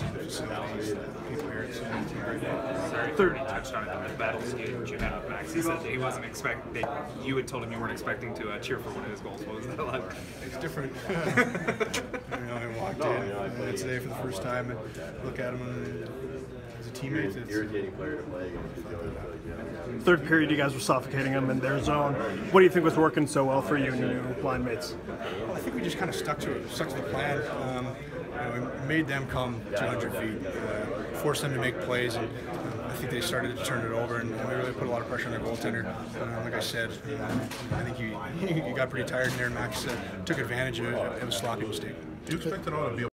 facilities, people here. It's, it's been a great day. Sorry, Third- Third touched on it in the battle skate that you had with Max. He said he wasn't expect that you had told him you weren't expecting to uh, cheer for one of his goals. What was that like? It's different. you know, I walked in uh, today for the first time and look at him and as a teammate. It's, irritating player to play against. because you always feel like, you know, Third period, you guys were suffocating them in their zone. What do you think was working so well for you and your new line mates? I think we just kind of stuck to it, stuck to the plan. Um, you know, we made them come 200 feet, uh, forced them to make plays, and um, I think they started to turn it over, and, and we really put a lot of pressure on their goaltender. Uh, like I said, uh, I think he, he got pretty tired in there, and Max uh, took advantage of it. It was a sloppy mistake. Do you expect it all to be